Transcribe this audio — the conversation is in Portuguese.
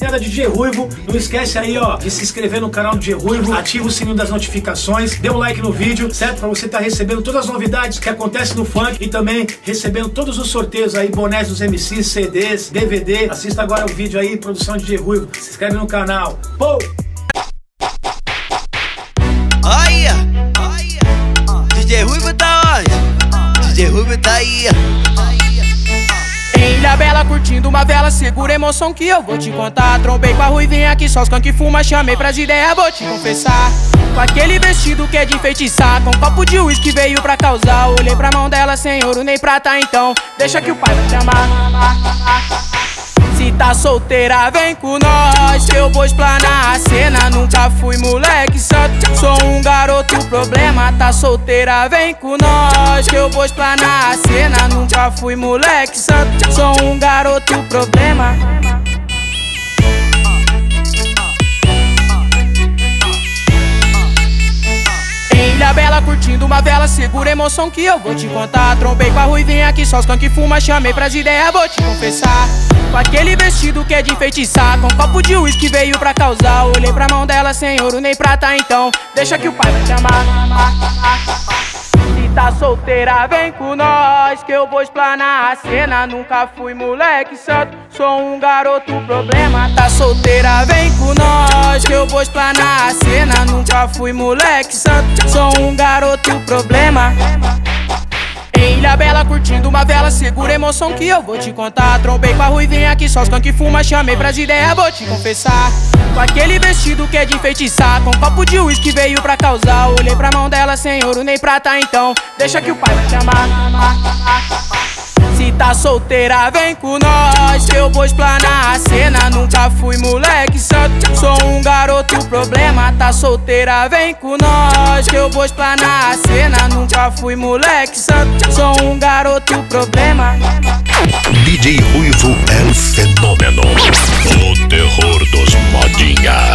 Rapaziada DJ Ruivo, não esquece aí, ó, de se inscrever no canal do DJ Ruivo, ativa o sininho das notificações, dê um like no vídeo, certo? Pra você estar tá recebendo todas as novidades que acontecem no funk e também recebendo todos os sorteios aí, bonés dos MCs, CDs, DVD. Assista agora o vídeo aí, produção DJ Ruivo. Se inscreve no canal. Pô! Olha, DJ Ruivo tá onde? DJ Ruivo tá aí. Curtindo uma vela, segura a emoção que eu vou te contar. Trombei com a ruivinha aqui, só os que fuma, chamei pras ideias, vou te confessar. Com aquele vestido que é de enfeitiçar, com um copo de uísque veio pra causar. Olhei pra mão dela, sem ouro nem prata, então deixa que o pai vai te amar. Se tá solteira, vem com nós eu vou explanar a cena Nunca fui moleque santo Sou um garoto problema Tá solteira, vem com nós Que eu vou explanar a cena. Nunca fui moleque santo Sou um garoto problema Ilha Bela curtindo uma vela, segura a emoção que eu vou te contar. Trombei com a ruivinha aqui, só os que fuma, chamei pras ideias, vou te confessar. Com aquele vestido que é de enfeitiçar, com um copo de uísque veio pra causar. Olhei pra mão dela sem ouro nem prata, então deixa que o pai vai te amar solteira, vem com nós Que eu vou explanar a cena. Nunca fui moleque santo Sou um garoto problema Tá solteira, vem com nós Que eu vou explanar a cena. Nunca fui moleque santo Sou um garoto problema. Em Ilha Bela curtindo uma vela, segura a emoção que eu vou te contar. Trombei com a ruivinha aqui, só os que fuma, chamei pras ideias, vou te confessar. Com aquele vestido que é de enfeitiçar, com um copo de uísque veio pra causar. Olhei pra mão dela sem ouro nem prata, então deixa que o pai vai te amar. Se tá solteira, vem com nós Que eu vou explanar a cena Nunca fui moleque garoto problema Tá solteira, vem com nós Que eu vou explanar a cena. Nunca fui moleque santo Sou um garoto problema. DJ Ruivo é o fenômeno. O terror dos modinhas